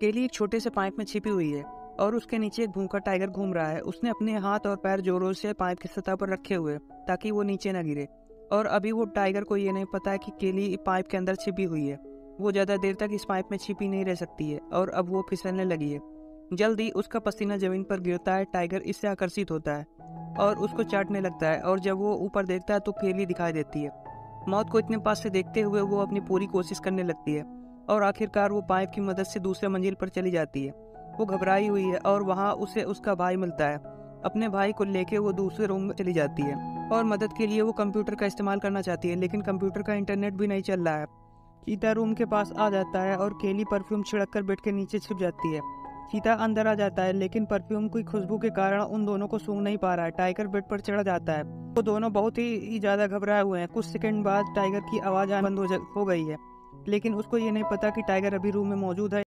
केली एक छोटे से पाइप में छिपी हुई है और उसके नीचे एक भूखा टाइगर घूम रहा है। उसने अपने हाथ और पैर जोरों से पाइप की सतह पर रखे हुए, ताकि वो नीचे न गिरे। और अभी वो टाइगर को ये नहीं पता है कि केली पाइप के अंदर छिपी हुई है। वो ज़्यादा देर तक इस पाइप में छिपी नहीं रह सकती है और अब वो फिसलने लगी है। जल्दी उसका पसीना ज़मीन पर गिरता है, टाइगर इससे आकर्षित होता है और उसको चाटने लगता है और जब वो ऊपर देखता है तो केली दिखाई देती है। मौत को इतने पास से देखते हुए वो अपनी पूरी कोशिश करने लगती है। और आखिरकार वो पाइप की मदद से दूसरे मंजिल पर चली जाती है। वो घबराई हुई है और वहाँ उसे उसका भाई मिलता है। अपने भाई को लेके वो दूसरे रूम में चली जाती है और मदद के लिए वो कंप्यूटर का इस्तेमाल करना चाहती है लेकिन कंप्यूटर का इंटरनेट भी नहीं चल रहा है। चीता रूम के पास आ जाता है और केली परफ्यूम छिड़क कर बेड के नीचे छिप जाती है। चीता अंदर आ जाता है लेकिन परफ्यूम की खुशबू के कारण उन दोनों को सूंघ नहीं पा रहा है। टाइगर बेड पर चढ़ जाता है। वो दोनों बहुत ही ज़्यादा घबराए हुए हैं। कुछ सेकंड बाद टाइगर की आवाज़ बंद हो, हो गई है। लेकिन उसको ये नहीं पता कि टाइगर अभी रूम में मौजूद है।